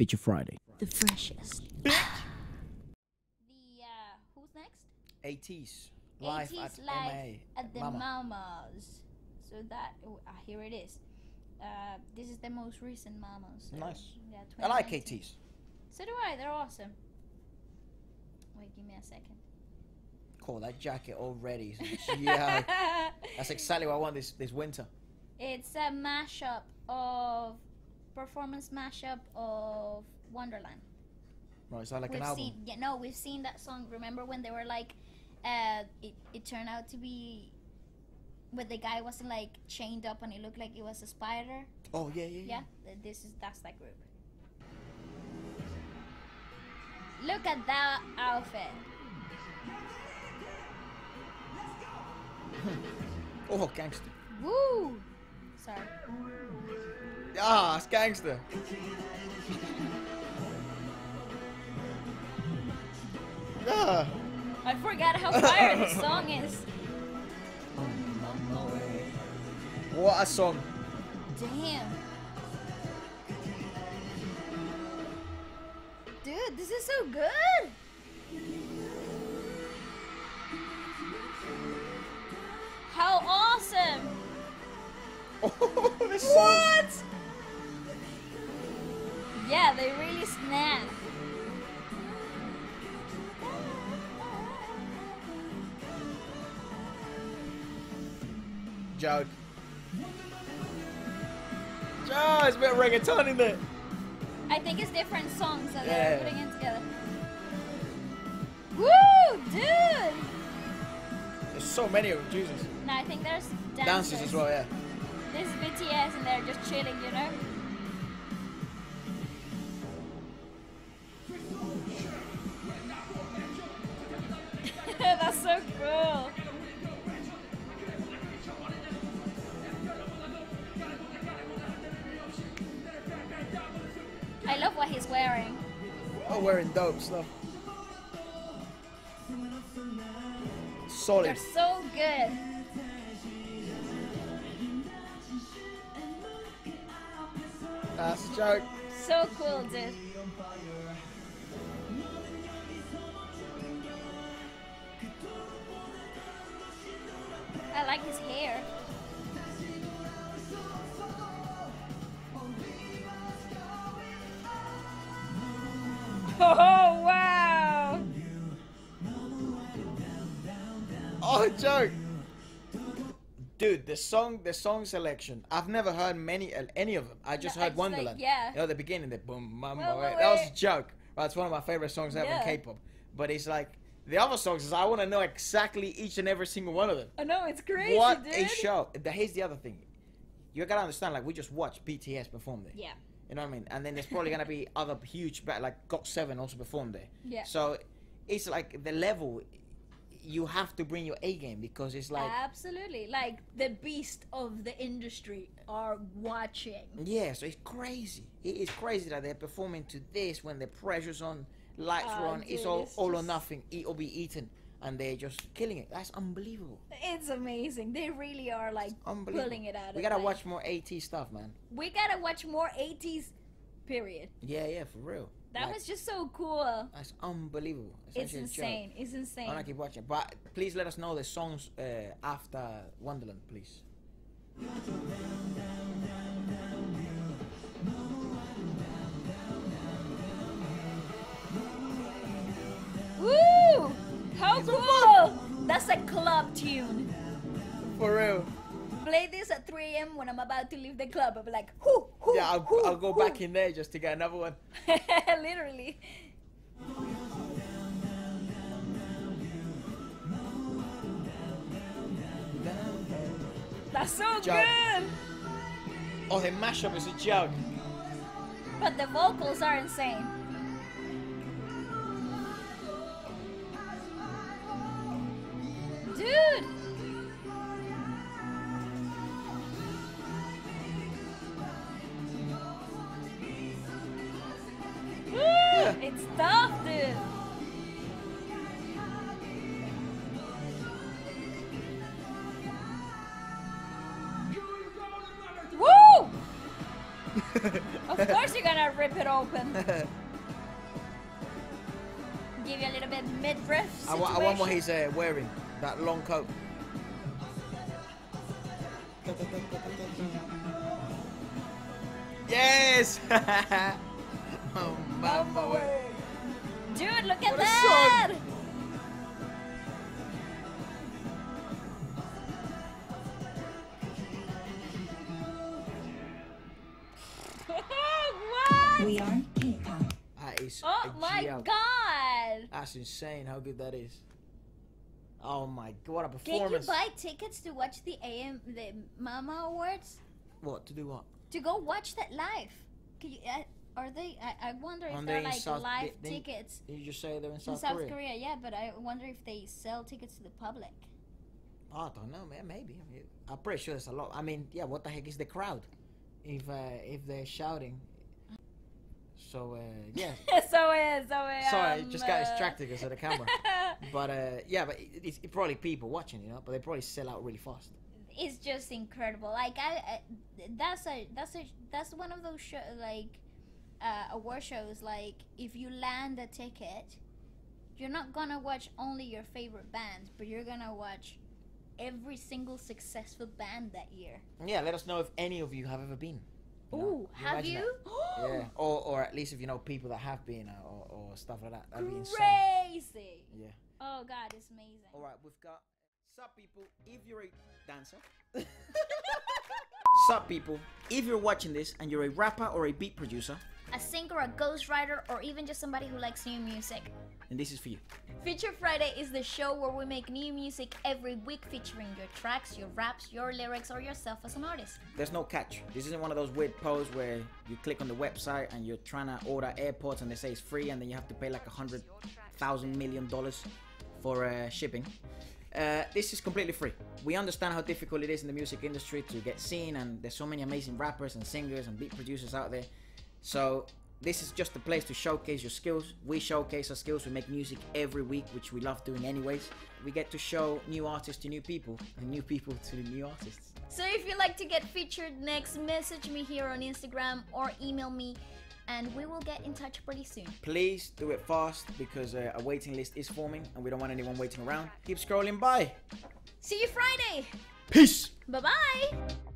Feature Friday. The freshest. the uh, who's next? ATEEZ. Live ATEEZ at live MA. at the Mama. Mamas. So that oh, uh, here it is. Uh, this is the most recent Mamas. so, Nice. Yeah, I like 2019. ATEEZ. So do I. They're awesome. Wait, give me a second. Cool, that jacket already. yeah. That's exactly what I want this, this winter. It's a mashup of performance mashup of Wonderland. Right, that like we've an album? seen, yeah, no, we've seen that song. Remember when they were like, uh, it, it turned out to be, but the guy wasn't like chained up and it looked like it was a spider. Oh, yeah, yeah, yeah. Yeah, this is that's that group. Look at that outfit. Oh, gangster. Woo! Sorry. Ah, it's gangster. Ah. I forgot how fire the song is. What a song. Damn. Dude, this is so good. How awesome! This. What? Yeah, they really snap. Joke. Oh, it's a bit reggaeton in there. I think it's different songs that Yeah. they're putting in together. Woo, dude! There's so many of them, Jesus. No, I think there's dancers. Dances as well, yeah. This is BTS and they're just chilling, you know? Wearing. Oh, wearing dope stuff. Solid. They're so good. That's a joke. So cool, dude. I like his hair. Joke. Dude, the song, the song selection. I've never heard many, uh, any of them. I just No, I heard just like- Wonderland. yeah. You know, the beginning, the boom, bum, that was a joke. Right, it's one of my favorite songs ever Yeah. in K-pop. But it's like the other songs is I want to know exactly each and every single one of them. I know it's crazy, what dude. a show! The- Here's the other thing. You gotta understand, like we just watched BTS perform there. Yeah. You know what I mean? And then there's probably gonna be other huge, like Got Seven also performed there. Yeah. So it's like the level. You have to bring your A game because it's like Absolutely. Like the beast of the industry are watching. Yeah, so it's crazy. It is crazy that they're performing to this when the pressure's on, lights are Oh, on. It's all it's all or nothing. Eat or be eaten, and they're just killing it. That's unbelievable. It's amazing. They really are like pulling it out. We gotta like- watch more AT stuff, man. We gotta watch more ATEEZ. Period. Yeah, yeah, for real. That Like, was just so cool. that's unbelievable. It's joke. insane. It's insane. I'm gonna keep watching, but please let us know the songs uh, after Wonderland, please. Woo! How cool! That's a club tune. For real. Play this at 3 a.m. when I'm about to leave the club. I'll be like, whoo, whoo, Yeah, I'll, whoo, I'll go whoo. back in there just to get another one. Literally. That's so Joke. good. Oh, the mashup is a joke. But the vocals are insane. of course you're gonna rip rip it open. Give you a little bit midriff. I, wa- I want what he's uh, wearing. That long coat. Yes! oh. Dude, look at What that! Oh my god! That's insane how good that is. Oh my god, what a performance. Can you buy tickets to watch the AM the Mama Awards? What, to do what? To go watch that live? Can you, uh, are they? I, I wonder if Are they're they like South- live they- tickets Did you just say they're in South, in South, Korea? Korea. Yeah, but I wonder if they sell tickets to the public. I don't know, man. Maybe. I mean, I'm pretty sure there's a lot. I mean, yeah. What the heck is the crowd? If uh, if they're shouting. So uh, yeah. so uh, so uh, Sorry, um, just got uh, distracted because of the camera. But uh, yeah, but it, it's it probably people watching, you know. But they probably sell out really fast. it's just incredible. Like I, I that's a that's a that's one of those show, like uh, award shows. Like if you land a ticket, you're not gonna watch only your favorite bands, but you're gonna watch every single successful band that year. Yeah, let us know if any of you have ever been. Know? Ooh, have you? Yeah, or or at least if you know people that have been uh, or, or stuff like that. That'd be insane. Crazy. Yeah. Oh God, it's amazing. All right, we've got. Sup, people? If you're a dancer. Sup, people? If you're watching this and you're a rapper or a beat producer, A singer, a ghostwriter, or even just somebody who likes new music. And this is for you. Feature Friday is the show where we make new music every week featuring your tracks, your raps, your lyrics, or yourself as an artist. There's no catch. This isn't one of those weird posts where you click on the website and you're trying to order AirPods and they say it's free and then you have to pay like a hundred thousand million dollars for uh, shipping. Uh, this is completely free. We understand how difficult it is in the music industry to get seen, and there's so many amazing rappers and singers and beat producers out there. So this is just a place to showcase your skills. We showcase our skills. We make music every week, which we love doing anyways. We get to show new artists to new people, and new people to new artists. So if you'd like to get featured next, message me here on Instagram or email me, and we will get in touch pretty soon. please do it fast because uh, a waiting list is forming and we don't want anyone waiting around. Keep scrolling by. See you Friday! Peace! Bye bye!